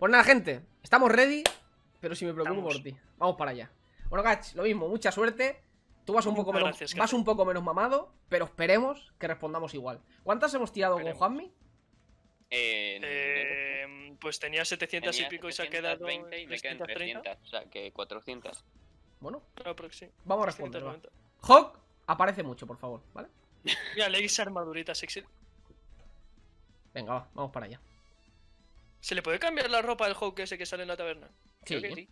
Pues nada, gente, estamos ready, pero si me preocupo Estamos. por ti. Vamos para allá. Bueno, Gach, lo mismo, mucha suerte. Tú vas un poco menos, gracias, vas un poco menos mamado, pero esperemos que respondamos igual. ¿Cuántas hemos tirado Esperemos. con Juanmi? Eh, Eh, pues tenía 700 y pico y se ha quedado 720 y me quedan 330. 300, o sea que 400. Bueno, Ah, sí, vamos a responder. va. 390. Hawk, aparece mucho, por favor, ¿vale? Mira, le hice armadurita sexy. Venga, va, vamos para allá. ¿Se le puede cambiar la ropa al Hawk ese que sale en la taberna? Sí, Creo que sí.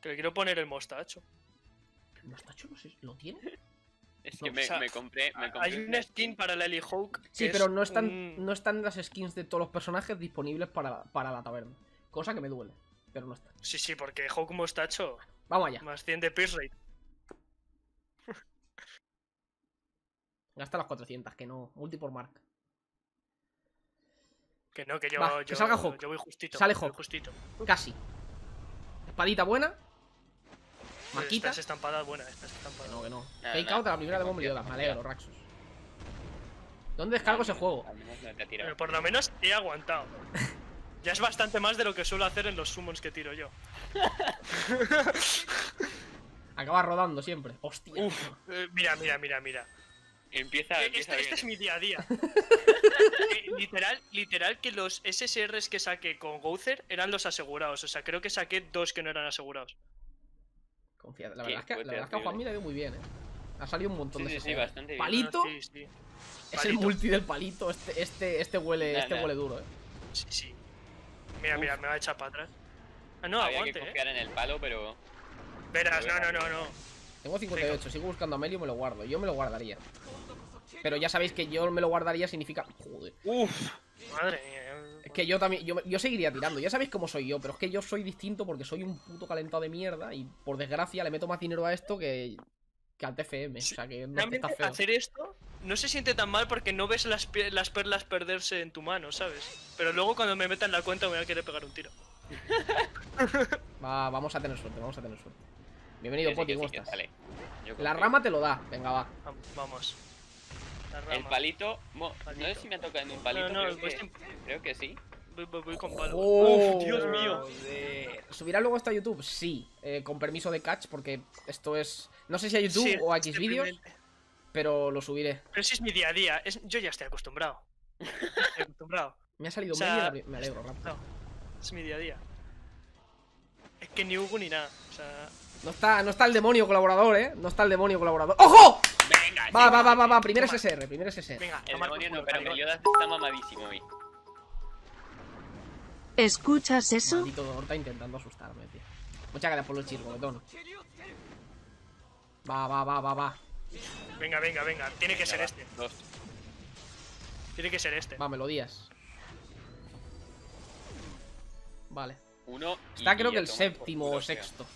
Que le quiero poner el mostacho. ¿El mostacho no sé, ¿Lo tiene? Es No, que me, o sea, me compré, me compré Hay una skin para la Ellie Hawk. que Sí, es pero no están, un- no están las skins de todos los personajes disponibles para, para la taberna. Cosa que me duele, pero no están. Sí, sí, porque Hawk mostacho Vamos allá. más 100 de pierce rate. Gasta las 400, que no. Multi por mark. Que no, que yo, Va, que yo, salga Hawk. yo voy justito. Sale Hawk. Justito. Casi. Espadita buena. Maquita. Esta es estampada buena, esta es estampada. Que no, que no. Nada, Fake out a la primera de No bomba Me confío. alegro, Raxus. ¿Dónde descargo ese juego? Al menos no te ha tirado. Pero por lo menos he aguantado. Ya es bastante más de lo que suelo hacer en los summons que tiro yo. Acaba rodando siempre. Hostia. Eh, mira, mira, mira, mira. Empieza, Eh, empieza Este, este es mi día a día. Eh, literal, literal que los SSRs que saqué con Gouther eran los asegurados. O sea, creo que saqué dos que no eran asegurados. Confía. La verdad es que, la fuerte, verdad es que a ha ido muy bien, eh. Ha salido un montón Sí, de sí, sí, bastante. ¿Palito? Sí, sí. Es el multi del palito. Este, este, este huele, Nah, este nah. huele duro, eh. Sí, sí. Mira, Uf. mira, me va a echar para atrás. Ah, no, Había aguante, que eh. confiar en el palo, pero Verás, no, no, no, no. Tengo 58, sigo buscando a Melio, me lo guardo. Yo me lo guardaría. Pero ya sabéis que yo me lo guardaría significa. Joder. Uf, Madre mía. Es que yo también. Yo, yo seguiría tirando. Ya sabéis cómo soy yo, pero es que yo soy distinto porque soy un puto calentado de mierda. Y por desgracia le meto más dinero a esto que. que al TFM. O sea que no está feo. hacer esto no se siente tan mal porque no ves las, las perlas perderse en tu mano, ¿sabes? Pero luego cuando me metan la cuenta me voy a querer pegar un tiro. Va, vamos a tener suerte, vamos a tener suerte. Bienvenido, sí, Poti, ¿cómo sí, estás? La rama te lo da. Venga, va. Vam- Vamos. La El palito, mo- no sé si me ha tocado en un palito, no, creo, pues que, creo que sí. Voy, voy- voy con palo. ¡Oh! Dios mío. Joder. ¿Subirá luego esto a YouTube? Sí, eh, con permiso de Catch, porque esto es. No sé si a YouTube Sí, o a X vídeos, pero lo subiré. Pero si es mi día a día, es... yo ya estoy acostumbrado. Estoy acostumbrado. Me ha salido O sea, medio Me alegro, rápido. No, es mi día a día. Es que ni Hugo ni nada. O sea. No está, no está el demonio colaborador, eh. No está el demonio colaborador. ¡Ojo! Venga, Va, sí, va, va, va, va. Primer Toma. SSR, primer SSR. Venga, El demonio no, pero. Meliodas está mamadísimo hoy. ¿Escuchas eso? Maldito Horta intentando asustarme, tío. Muchas gracias por los chis, boletón. Va, va, va, va, va. Venga, venga, venga. Tiene que Venga, ser va, este. Dos. Tiene que ser este. Va, melodías. Vale. Uno. Está creo que el séptimo o sexto.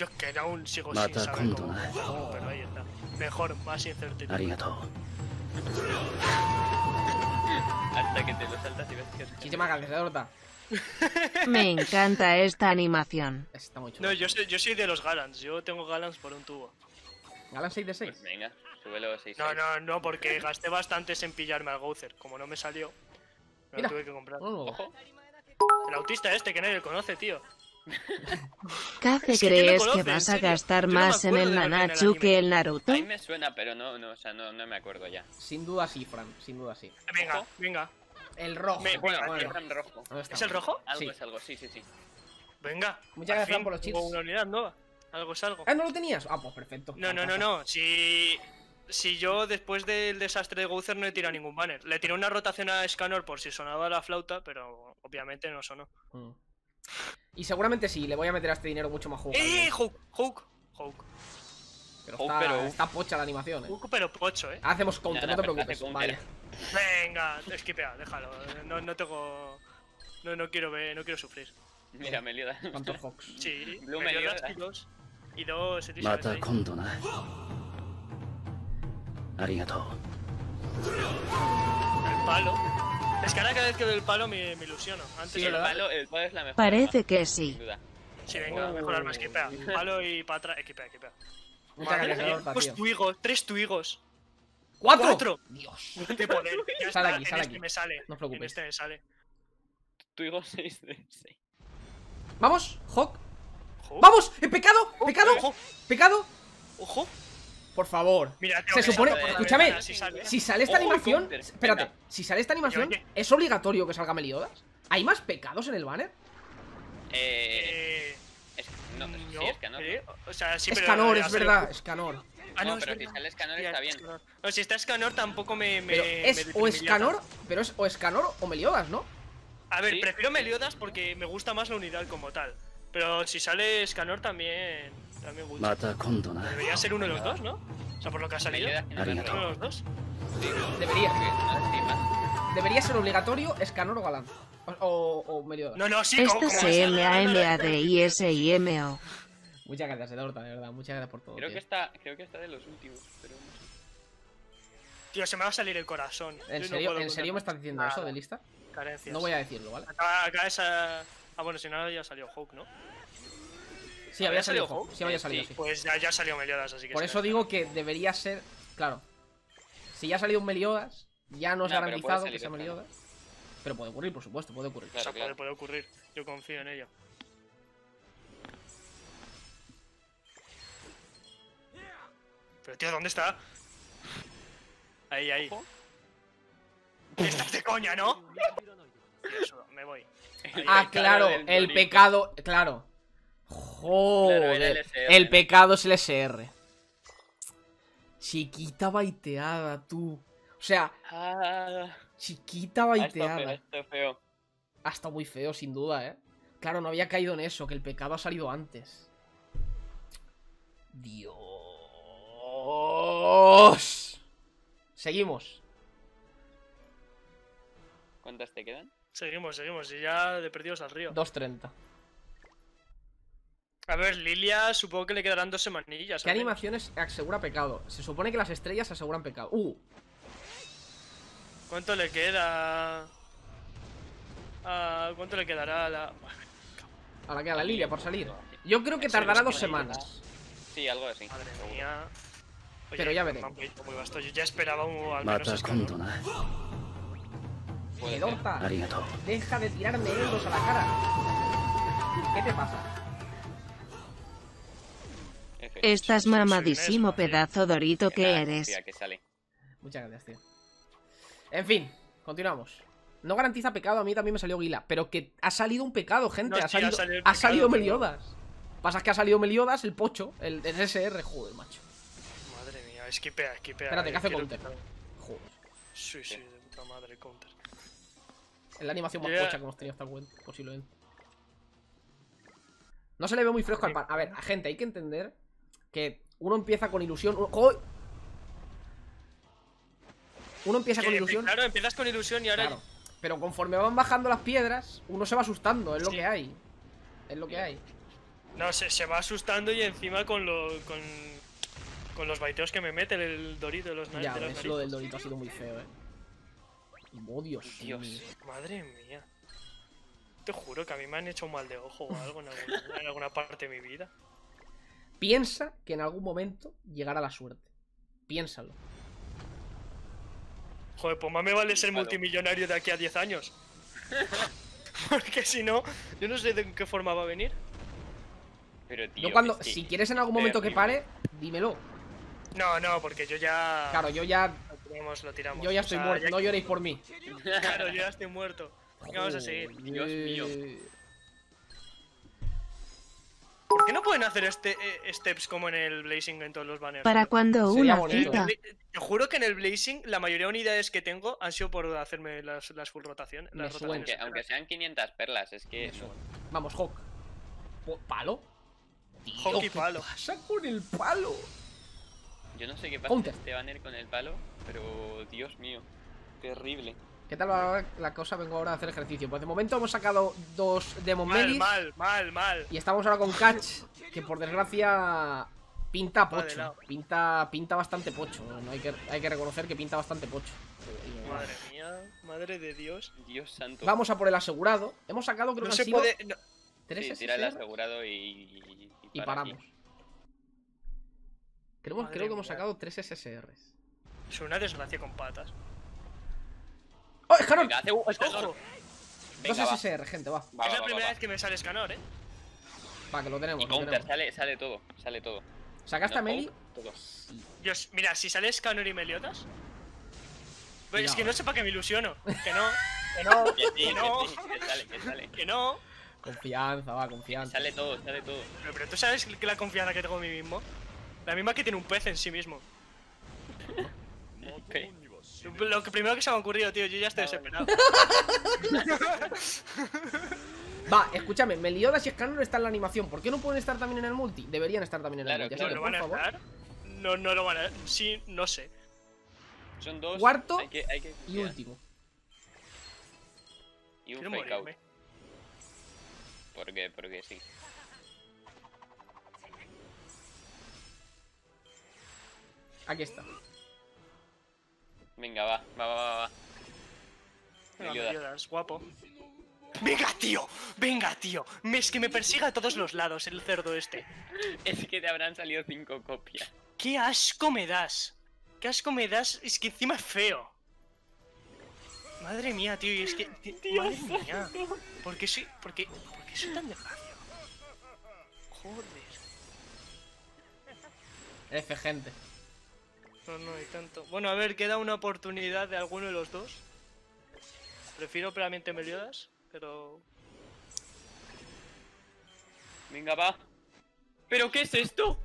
Yo que aún sigo sin saber cómo pero ahí está. Mejor, más incertidumbre. Arigato. Hasta que te lo saltas y ves que... Muchísimas gracias, Me encanta esta animación. Está muy chulo. No, yo soy, yo soy de los Galans. Yo tengo Galans por un tubo. ¿Galans 6 de 6? Pues venga, súbelo a 6 No, no, no, porque gasté bastantes en pillarme al Gouzer. Como no me salió, me lo tuve que comprar. Oh. Ojo. El autista este que nadie lo conoce, tío. ¿Cace Es que ¿quién lo crees conoce? que vas a gastar Yo no me más en el Nanachu que el Naruto? A mí me suena, pero no, no, o sea, no, no me acuerdo ya. Sin duda sí, Fran. Sin duda sí. Venga, Ojo. venga. El rojo. Me- bueno, venga, bueno. El RAM rojo. ¿Dónde está? ¿Es el rojo? Algo Sí. es algo, sí, sí, sí. Venga. Muchas gracias fin por los chips. una unidad nueva. Algo es algo. Ah, ¿no lo tenías? Ah, pues perfecto. No, no, no, no. Si, si yo después del desastre de Gouther no he tirado ningún banner. Le tiré una rotación a Scanor por si sonaba la flauta, pero obviamente no sonó. Mm. Y seguramente sí, le voy a meter a este dinero mucho más jugable. ¡Eh! Hook, Hook, Hook. Pero, Hulk, está, pocha la animación, eh. Hook, pero pocho, eh. Hacemos counter, no, te preocupes. Vale. Venga, esquipea, déjalo. No, no tengo. No, no quiero ver, no quiero sufrir. Mira, Meliodas. ¿Cuántos Hawks? Sí, Blue Meliodas y dos. Y dos, Mata Kondo. Arigato. El palo. Es que ahora cada vez que veo el palo me, me ilusiono. Antes Sí, el palo, el palo es la mejor. Parece arma, que sí. Sin duda. Sí, venga, mejor arma, esquipea. Palo y para atrás, Dos tío. tuigos, tres tuigos. ¡Cuatro! ¡Cuatro! Dios. De poder. Ya Sale está, aquí, en sale este aquí. me sale. No os preocupéis. En este me sale. Tuigo 6 de 6. Vamos, Hawk. ¡Vamos! ¡Eh, pecado! ¡Pecado! Ojo, ¡Pecado! ojo. Por favor. Mira, Se supone. Escúchame. si sale. Si sale esta animación. counter, Espérate. venga. Si sale esta animación, oye. ¿es obligatorio que salga Meliodas? ¿Hay más pecados en el banner? Eh. Eh, es- no, no, sí, es Canor. ¿eh? O sea, sí, es verdad. Escanor. Ah, no, No, es pero si sale Escanor está bien. Escanor. No, si está Escanor tampoco me. me Pero me es o deprimiría Escanor. Pero es o Escanor o Meliodas, ¿no? A ver, Sí. prefiero Meliodas porque me gusta más la unidad como tal. Pero si sale Escanor también. Mata Debería ser uno de los dos, ¿no? O sea, por lo que ha salido. Uno de los dos. Debería. Debería ser obligatorio escanor o galán. O, o, medio. No, no, sí, Esto es m a m a d i s i m o Muchas gracias, Edorta, de verdad. Muchas gracias por todo. Creo tío. que está, creo que está de los últimos, pero... Tío, se me va a salir el corazón. ¿En serio, no ¿en serio me estás diciendo nada. eso de lista? Carencias. No voy a decirlo, ¿vale? Acá, acá esa... Ah, bueno, si no, ya salió Hawk, ¿no? Sí, ¿Había salido. Sí, había salido, sí. sí. Pues ya, ya salió Meliodas, así que. Por eso digo que debería ser. Claro. Si ya ha salido un Meliodas, ya no es garantizado que sea. Meliodas. Pero puede ocurrir, por supuesto, puede ocurrir. O sea, Claro, puede, ocurrir. Yo confío en ello. Pero tío, ¿dónde está? Ahí, ahí. Ojo. Estás de coña, ¿no? Eso, me voy. Ahí, Ah, claro, el pecado. Claro. Joder. el SR, el ¿no? pecado es el SR. Chiquita baiteada, tú. O sea, Ah, chiquita ah, está feo, baiteada. está feo. Ha estado muy feo, sin duda, ¿eh? Claro, no había caído en eso, que el pecado ha salido antes. Dios. Seguimos. ¿Cuántas te quedan? Seguimos, seguimos. Y ya de perdidos al río. 2.30. A ver, Lilia, supongo que le quedarán dos semanillas. ¿Qué animaciones asegura pecado? Se supone que las estrellas aseguran pecado. ¡Uh! ¿Cuánto le queda? Ah, ¿Cuánto le quedará a la...? a la que a la Lilia por salir. Yo creo que tardará dos semanas. Sí, algo así. Madre mía. Pero ya veremos. Muy vasto. Yo ya esperaba un... Al menos Dorta, deja de tirarme euros a la cara. ¿Qué te pasa? Estás mamadísimo pedazo dorito que eres. tía, que sale. Muchas gracias, tío. En fin, continuamos. No garantiza pecado, a mí también me salió Guila. Pero que ha salido un pecado, gente. No, ha salido, salido el ha salido pecado, pero- Meliodas. Pasa es que ha salido Meliodas, el pocho, el, el SR, joder, macho. Madre mía, esquipea, esquipea. Espérate, eh, que hace quiero counter. quitar. Joder. Sí, sí, de puta madre, counter. Es la animación más Ya. pocha que hemos tenido hasta el momento, posiblemente. No se le ve muy fresco al pan. A ver, gente, hay que entender que uno empieza con ilusión. Uno. Uno empieza con ilusión. Claro, empiezas con ilusión y ahora. Claro. Pero conforme van bajando las piedras, uno se va asustando, es lo Sí. que hay. Es lo que hay. No, se, se va asustando y encima con, lo, con, con los baiteos que me mete el dorito los Ya, de los lo del. Dorito ha sido muy feo, eh. Oh, Dios, Dios. mío. Madre mía. Te juro que a mí me han hecho un mal de ojo o algo en alguna, en alguna parte de mi vida. Piensa que en algún momento llegará la suerte. Piénsalo. Joder, pues más me vale ser Claro. multimillonario de aquí a 10 años. Porque si no, yo no sé de qué forma va a venir. Pero tío, Yo cuando, si quieres en algún momento que pare, dímelo. No, no, porque yo ya. Claro, yo ya, Lo tiramos, lo tiramos. yo ya O estoy sea, muerto. ya- No lloréis por mí. Claro, yo ya estoy muerto. Venga, vamos a seguir. Dios mío. Joder. ¿Por qué no pueden hacer este eh, steps como en el Blazing en todos los banners? Para cuando Sería una bonito. cita. Te juro que en el Blazing la mayoría de unidades que tengo han sido por hacerme las, las full Las rotaciones. Aunque, aunque sean 500 perlas, es que eso. Vamos, Hawk. ¿Palo? Tío, Hawk y ¿qué palo. pasa con el palo? Yo no sé qué pasa Counter. este banner con el palo, pero Dios mío, terrible. ¿Qué tal va la cosa? Vengo ahora a hacer ejercicio. Pues de momento hemos sacado dos Demon Mal, Melis. mal, mal, mal. Y estamos ahora con Catch, que por desgracia pinta pocho. Pinta, pinta bastante pocho. No hay que, hay que reconocer que pinta bastante pocho. Madre mía, madre de Dios. Dios santo. Vamos a por el asegurado. Hemos sacado, creo No que se han sido puede. no- tres Sí, tira el asegurado y, y, y para paramos. aquí. Creo, que hemos sacado tres SSRs. Es una desgracia con patas. ¡Oh, Escanor! Venga, hace un- ¡Ojo! Dos Venga. SSR, gente, va. Va, es va, la va, primera va. vez que me sale Scanor, eh. Va, que lo tenemos. Y Lo counter, tenemos. sale, sale todo, sale todo. ¿Sacaste a No, Meli? hold, todo. Dios, mira, si sale Scanor y Meliodas. Pues es que no sé para qué me ilusiono. Que no, que no, Que sí, que que no, sí, que sale, que sale. que no. Confianza, va, confianza. Sale todo, sale todo. Pero, pero tú sabes que la confianza que tengo en mí mismo. La misma que tiene un pez en sí mismo. Ok. Lo que primero que se me ha ocurrido, tío, yo ya estoy desesperado. Va, escúchame, Meliodas y Scanner están en la animación. ¿Por qué no pueden estar también en el multi? Deberían estar también en el Claro, multi. ¿No que, lo por van a favor. estar? No, no lo van a. Sí, no sé. Son dos. Cuarto hay que, hay que Y último. Y un Quiero fake out. ¿Por qué? Porque sí. Aquí está. Venga, va, va, va, va. va. Venga, Meliodas. Meliodas, guapo. Venga, tío, venga, tío. Es que me persiga a todos los lados el cerdo este. Es que te habrán salido cinco copias. ¡Qué asco me das! ¡Qué asco me das! Es que encima es feo. Madre mía, tío, y es que. madre mía. ¿Por qué soy. ¿Por qué, por qué soy tan desgraciado? Joder. F, gente. No, no hay tanto. Bueno, a ver, queda una oportunidad de alguno de los dos. Prefiero plenamente Meliodas, pero. Venga, va. ¿Pero qué es esto?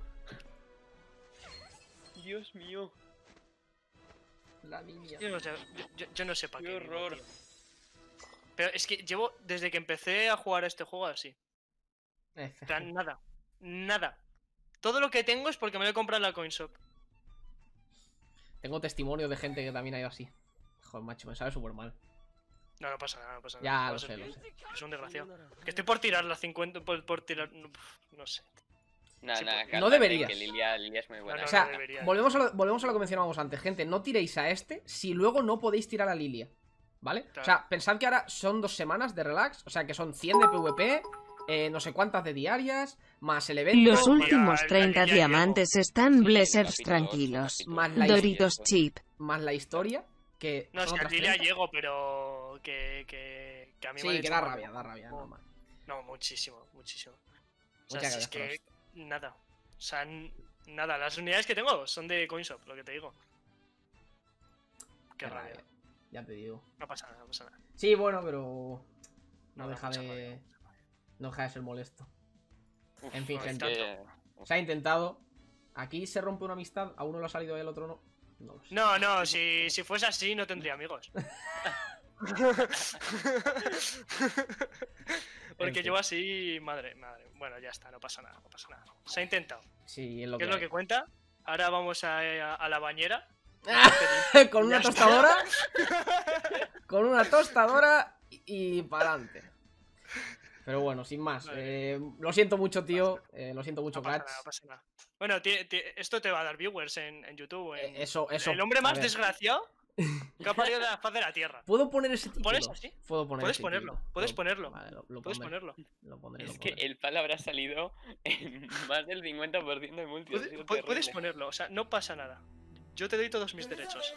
Dios mío. La niña. Yo no sé, yo, yo- yo no sé para Qué qué. horror. tío. Pero es que llevo. Desde que empecé a jugar a este juego así. F. O sea, nada. Nada. Todo lo que tengo es porque me lo he comprado en la CoinShop. Tengo testimonio de gente que también ha ido así. Joder, macho, me sabe súper mal. No, no pasa nada, no pasa Ya, nada. lo Va a sé, lo sé. Es un desgraciado. Que estoy por tirar las 50. Por, por tirar. No, no sé. Nada, Sí, no deberías. Que Lilia, Lilia es muy buena. no, O sea, volvemos a, lo, volvemos a lo que mencionábamos antes, gente. No tiréis a este si luego no podéis tirar a Lilia. ¿Vale? O sea, pensad que ahora son dos semanas de relax. O sea, que son 100 de PvP, eh, no sé cuántas de diarias, más el evento. Los últimos la 30 niña diamantes están Sí, blessers capítulo, tranquilos. Más la Doritos chip. Más la historia, que No, es que a otras Lilia 30. llego, pero. Que, que, que a mí me Sí, que hecho da rabia, da rabia, normal. No, muchísimo, muchísimo. O sea, Muchas si es que. Nada. O sea, nada. Las unidades que tengo son de CoinShop, lo que te digo. Qué Qué rabia. rabia. Ya te digo. No pasa nada, no pasa nada. Sí, bueno, pero. No No, deja de. rabia. No deja de ser molesto. Uf, En fin, es gente. que- Se ha intentado. Aquí se rompe una amistad, a uno le ha salido y al otro no. No lo sé. No, no, si, si fuese así no tendría amigos. Porque fin. yo así, madre, madre. Bueno, ya está, no pasa nada, no pasa nada. Se ha intentado. Sí, es lo ¿Qué que. es lo que cuenta? Ahora vamos a, a- a la bañera. Con una tostadora. con una tostadora y, para adelante. Pero bueno, sin más. Vale. eh, lo siento mucho, tío. eh, lo siento mucho, No pasa Clutch. nada, no pasa nada. Bueno, esto te va a dar viewers en, en YouTube. en- Eh, Eso, eso. el hombre más desgraciado que ha parido de la faz de la tierra. ¿Puedo poner ese título? ¿Pones así? Puedo poner Puedes ese ponerlo, título. puedes Lo- ponerlo. Vale, lo, lo Puedes pondré, ponerlo. Lo pondré, Es lo que el pal habrá salido en más del 50% de multi. ha Puedes, puedes ponerlo, o sea, no pasa nada. Yo te doy todos mis derechos.